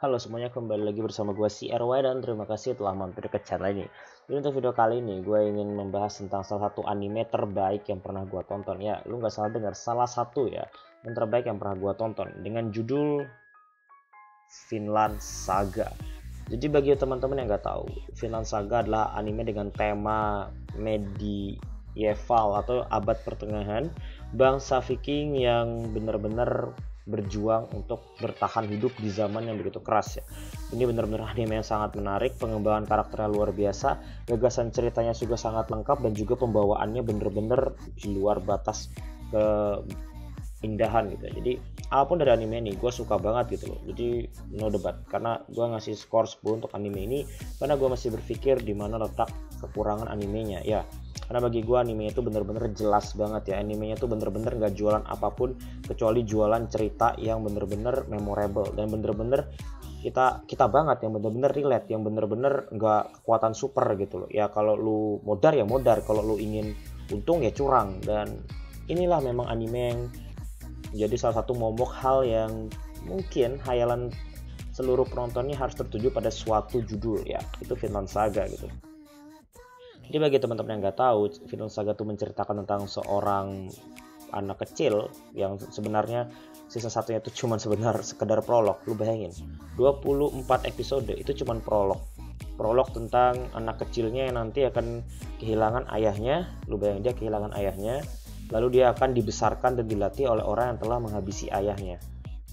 halo semuanya kembali lagi bersama gue si RY dan terima kasih telah mampir ke channel ini. Jadi untuk video kali ini gue ingin membahas tentang salah satu anime terbaik yang pernah gue tonton ya. Lu nggak salah dengar salah satu ya yang terbaik yang pernah gue tonton dengan judul Finland Saga. Jadi bagi teman-teman yang nggak tahu, Finland Saga adalah anime dengan tema medieval atau abad pertengahan bangsa Viking yang benar-benar berjuang untuk bertahan hidup di zaman yang begitu keras ya. Ini benar-benar anime yang sangat menarik, pengembangan karakternya luar biasa, gagasan ceritanya juga sangat lengkap dan juga pembawaannya benar-benar di luar batas keindahan gitu. Ya. Jadi apa pun dari anime ini gue suka banget gitu loh. Jadi no debat karena gue ngasih skor 10 untuk anime ini karena gue masih berpikir di mana letak kekurangan animenya ya karena bagi gue anime itu bener-bener jelas banget ya. Animenya tuh bener-bener gak jualan apa pun kecuali jualan cerita yang bener-bener memorable. Dan bener-bener kita kita banget yang bener-bener relate yang bener-bener nggak kekuatan super gitu loh. Ya kalau lu modar ya modar. Kalau lu ingin untung ya curang. Dan inilah memang anime yang jadi salah satu momok hal yang mungkin hayalan seluruh penontonnya harus tertuju pada suatu judul ya. Itu Finland Saga gitu jadi bagi teman-teman yang nggak tahu, film Saga itu menceritakan tentang seorang anak kecil yang sebenarnya season satunya itu cuma sebenar sekedar prolog. Lu bayangin, 24 episode itu cuma prolog. Prolog tentang anak kecilnya yang nanti akan kehilangan ayahnya. Lu bayangin dia kehilangan ayahnya, lalu dia akan dibesarkan dan dilatih oleh orang yang telah menghabisi ayahnya.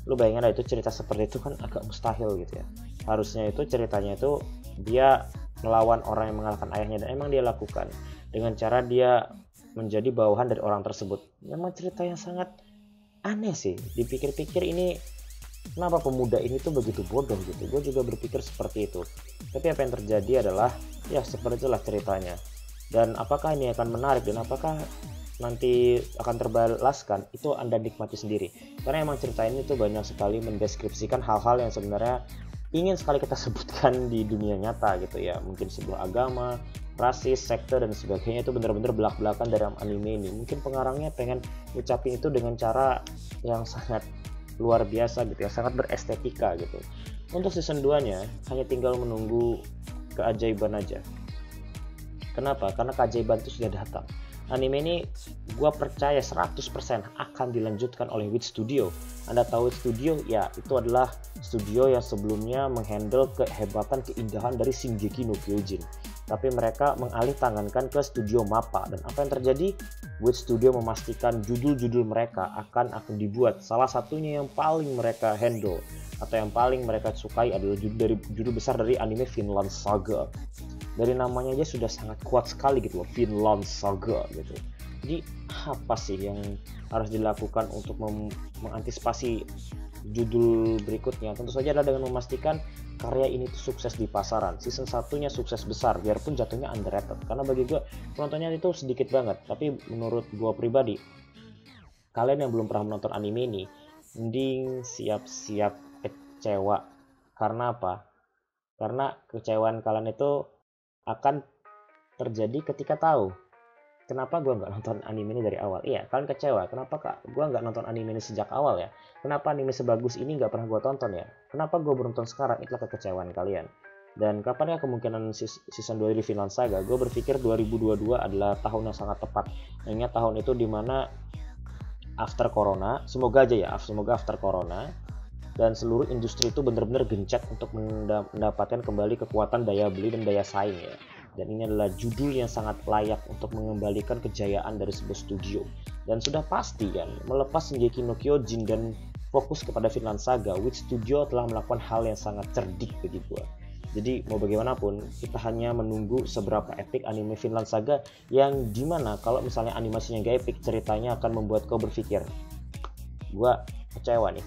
Lu bayangin lah itu cerita seperti itu kan agak mustahil gitu ya. Harusnya itu ceritanya itu dia melawan orang yang mengalahkan ayahnya dan emang dia lakukan dengan cara dia menjadi bawahan dari orang tersebut. Memang cerita yang sangat aneh sih. Dipikir-pikir ini kenapa pemuda ini tuh begitu bodoh gitu. Gue juga berpikir seperti itu. Tapi apa yang terjadi adalah ya seperti itulah ceritanya. Dan apakah ini akan menarik dan apakah nanti akan terbalaskan itu anda nikmati sendiri karena emang cerita ini tuh banyak sekali mendeskripsikan hal-hal yang sebenarnya ingin sekali kita sebutkan di dunia nyata gitu ya. Mungkin sebuah agama rasis, sekte dan sebagainya itu benar-benar belak-belakan dalam anime ini. Mungkin pengarangnya pengen ucapin itu dengan cara yang sangat luar biasa gitu ya sangat berestetika gitu. Untuk season 2 nya hanya tinggal menunggu keajaiban aja. Kenapa? karena keajaiban itu sudah datang anime ini gue percaya 100% akan dilanjutkan oleh Wit Studio. Anda tahu Wit Studio? Ya, itu adalah studio yang sebelumnya menghandle kehebatan keindahan dari Shingeki no Kyojin. Tapi mereka mengalih tangankan ke studio MAPPA dan apa yang terjadi? Wit Studio memastikan judul-judul mereka akan akan dibuat. Salah satunya yang paling mereka handle atau yang paling mereka sukai adalah judul dari judul besar dari anime Finland Saga dari namanya aja sudah sangat kuat sekali gitu loh Finland Saga gitu. Jadi apa sih yang harus dilakukan untuk mengantisipasi judul berikutnya? Tentu saja adalah dengan memastikan karya ini tuh sukses di pasaran. Season satunya sukses besar biarpun jatuhnya underrated. Karena bagi gue penontonnya itu sedikit banget. Tapi menurut gue pribadi kalian yang belum pernah menonton anime ini mending siap-siap kecewa. Karena apa? Karena kecewaan kalian itu akan terjadi ketika tahu kenapa gue nggak nonton anime ini dari awal. Iya, kalian kecewa. Kenapa kak gue nggak nonton anime ini sejak awal ya? Kenapa anime sebagus ini nggak pernah gue tonton ya? Kenapa gue beruntung sekarang? Itulah kekecewaan kalian. Dan kapan ya kemungkinan season 2 di Finland Saga? Gue berpikir 2022 adalah tahun yang sangat tepat. Ingat tahun itu di mana after corona, semoga aja ya, semoga after corona, dan seluruh industri itu benar-benar gencet untuk mendapatkan kembali kekuatan daya beli dan daya saing ya. Dan ini adalah judul yang sangat layak untuk mengembalikan kejayaan dari sebuah studio. Dan sudah pasti kan, melepas Shingeki no Kyojin dan fokus kepada Finland Saga, which studio telah melakukan hal yang sangat cerdik bagi gua. Jadi mau bagaimanapun kita hanya menunggu seberapa epic anime Finland Saga yang di mana kalau misalnya animasinya gak epic ceritanya akan membuat kau berpikir gua kecewa nih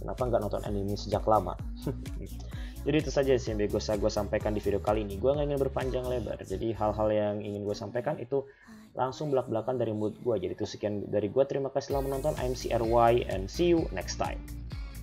kenapa nggak nonton anime sejak lama? Jadi itu saja sih yang bisa gue sampaikan di video kali ini. Gue nggak ingin berpanjang lebar. Jadi hal-hal yang ingin gue sampaikan itu langsung belak-belakan dari mood gue jadi itu sekian dari gue terima kasih telah menonton. I'm CRY and see you next time